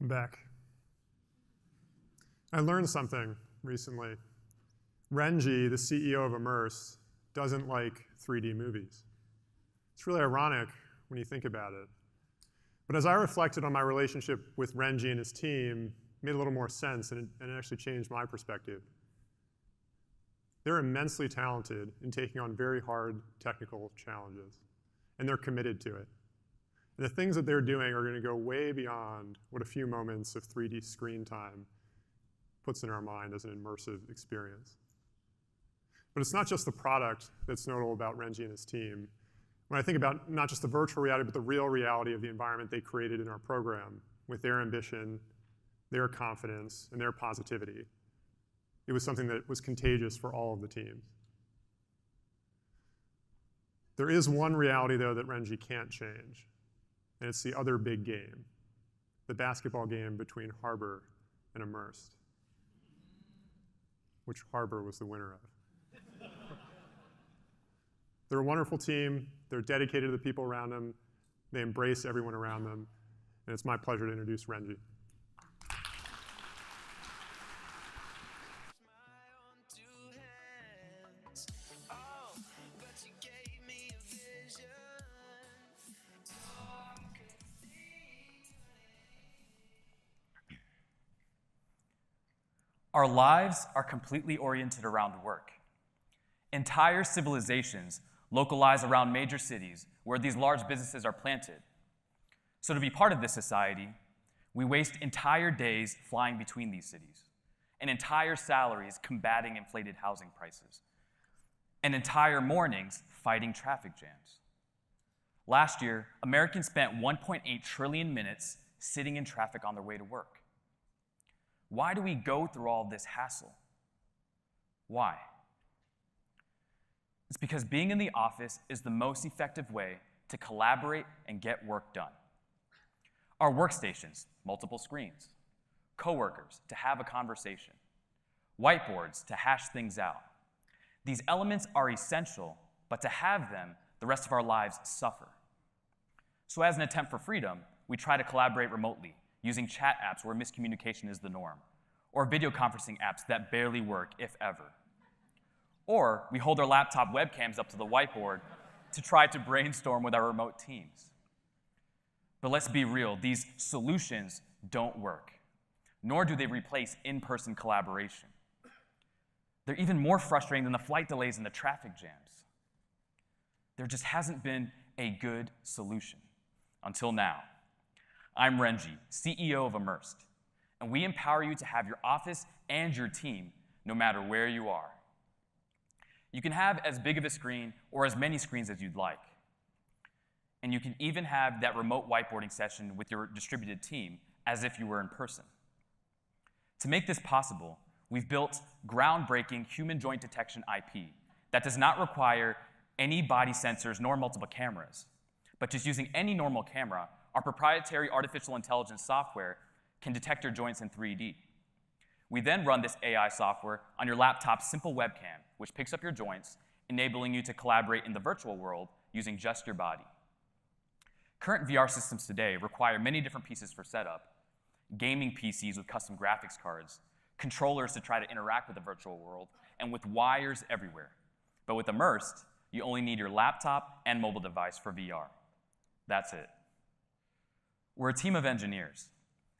I'm back. I learned something recently. Renji, the CEO of Immersed, doesn't like 3D movies. It's really ironic when you think about it. But as I reflected on my relationship with Renji and his team, it made a little more sense and it, and it actually changed my perspective. They're immensely talented in taking on very hard technical challenges, and they're committed to it. The things that they're doing are going to go way beyond what a few moments of 3D screen time puts in our mind as an immersive experience. But it's not just the product that's notable about Renji and his team. When I think about not just the virtual reality, but the real reality of the environment they created in our program with their ambition, their confidence, and their positivity, it was something that was contagious for all of the teams. There is one reality, though, that Renji can't change, and it's the other big game, the basketball game between Harbor and Immersed, which Harbor was the winner of. They're a wonderful team. They're dedicated to the people around them. They embrace everyone around them. And it's my pleasure to introduce Renji. Our lives are completely oriented around work. Entire civilizations localize around major cities where these large businesses are planted. So, to be part of this society, we waste entire days flying between these cities, and entire salaries combating inflated housing prices, and entire mornings fighting traffic jams. Last year, Americans spent 1.8 trillion minutes sitting in traffic on their way to work. Why do we go through all this hassle? Why? It's because being in the office is the most effective way to collaborate and get work done. Our workstations, multiple screens, coworkers to have a conversation, whiteboards to hash things out. These elements are essential, but to have them, the rest of our lives suffer. So, as an attempt for freedom, we try to collaborate remotely, using chat apps where miscommunication is the norm, or video conferencing apps that barely work, if ever. Or we hold our laptop webcams up to the whiteboard to try to brainstorm with our remote teams. But let's be real, these solutions don't work, nor do they replace in person collaboration. They're even more frustrating than the flight delays and the traffic jams. There just hasn't been a good solution until now. I'm Renji, CEO of Immersed, and we empower you to have your office and your team no matter where you are. You can have as big of a screen or as many screens as you'd like. And you can even have that remote whiteboarding session with your distributed team as if you were in person. To make this possible, we've built groundbreaking human joint detection IP that does not require any body sensors nor multiple cameras, but just using any normal camera our proprietary artificial intelligence software can detect your joints in 3D. We then run this AI software on your laptop's simple webcam, which picks up your joints, enabling you to collaborate in the virtual world using just your body. Current VR systems today require many different pieces for setup gaming PCs with custom graphics cards, controllers to try to interact with the virtual world, and with wires everywhere. But with Immersed, you only need your laptop and mobile device for VR. That's it. We're a team of engineers.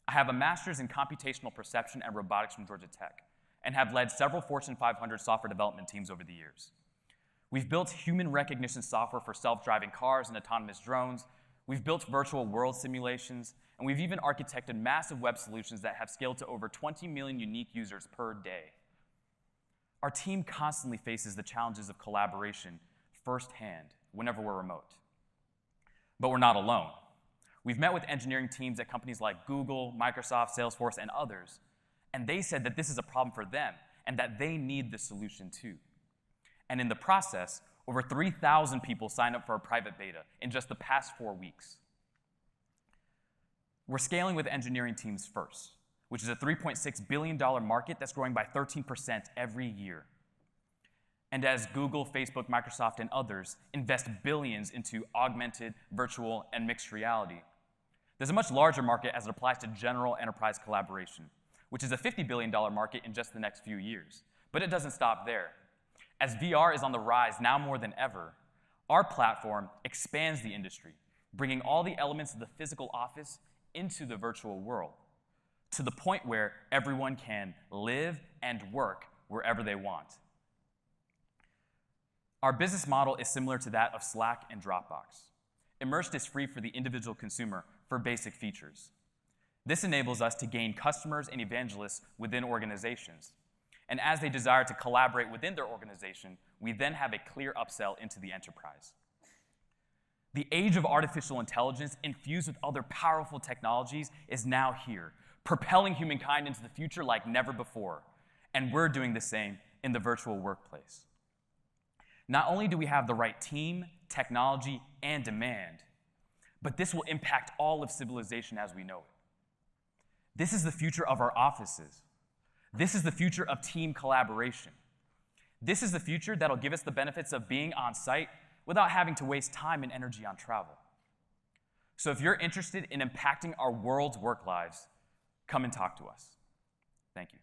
I have a master's in computational perception and robotics from Georgia Tech and have led several Fortune 500 software development teams over the years. We've built human recognition software for self driving cars and autonomous drones. We've built virtual world simulations, and we've even architected massive web solutions that have scaled to over 20 million unique users per day. Our team constantly faces the challenges of collaboration firsthand whenever we're remote. But we're not alone. We've met with engineering teams at companies like Google, Microsoft, Salesforce, and others, and they said that this is a problem for them and that they need the solution too. And in the process, over 3,000 people signed up for a private beta in just the past four weeks. We're scaling with engineering teams first, which is a $3.6 billion market that's growing by 13% every year. And as Google, Facebook, Microsoft, and others invest billions into augmented, virtual, and mixed reality, There's a much larger market as it applies to general enterprise collaboration, which is a $50 billion market in just the next few years. But it doesn't stop there. As VR is on the rise now more than ever, our platform expands the industry, bringing all the elements of the physical office into the virtual world to the point where everyone can live and work wherever they want. Our business model is similar to that of Slack and Dropbox. Immersed is free for the individual consumer for basic features. This enables us to gain customers and evangelists within organizations. And as they desire to collaborate within their organization, we then have a clear upsell into the enterprise. The age of artificial intelligence infused with other powerful technologies is now here, propelling humankind into the future like never before. And we're doing the same in the virtual workplace. Not only do we have the right team, technology, and demand, but this will impact all of civilization as we know it. This is the future of our offices. This is the future of team collaboration. This is the future that'll give us the benefits of being on site without having to waste time and energy on travel. So if you're interested in impacting our world's work lives, come and talk to us. Thank you.